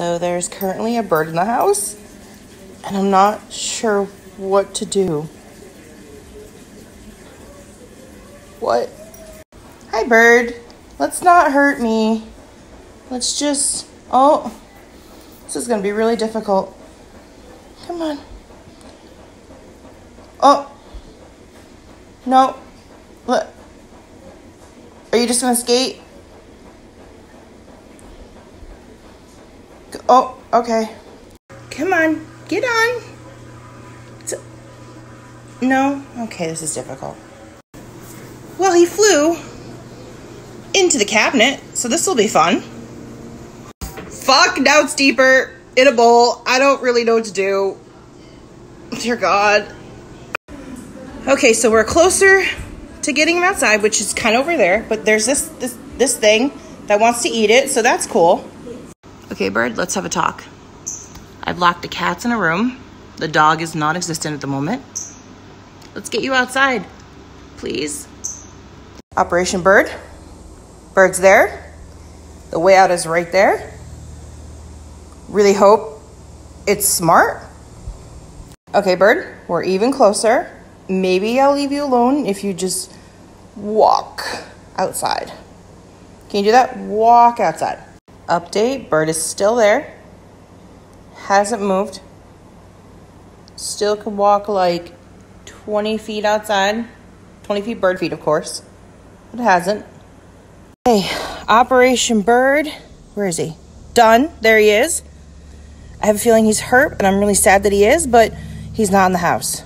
So there's currently a bird in the house, and I'm not sure what to do. What? Hi, bird. Let's not hurt me. Let's just. Oh, this is going to be really difficult. Come on. Oh. No. Look. Are you just going to skate? Oh, okay. Come on, get on. no? Okay, this is difficult. Well, he flew into the cabinet, so this will be fun. Fuck, now it's deeper in a bowl. I don't really know what to do. Dear God. Okay, so we're closer to getting him outside, which is kind of over there, but there's this this this thing that wants to eat it, so that's cool. Okay, bird, let's have a talk. I've locked the cats in a room. The dog is non existent at the moment. Let's get you outside, please. Operation Bird. Bird's there. The way out is right there. Really hope it's smart. Okay, Bird, we're even closer. Maybe I'll leave you alone if you just walk outside. Can you do that? Walk outside. Update, bird is still there. Hasn't moved. Still could walk like 20 feet outside. 20 feet bird feet, of course. But hasn't. Hey, Operation Bird. Where is he? Done. There he is. I have a feeling he's hurt, and I'm really sad that he is, but he's not in the house.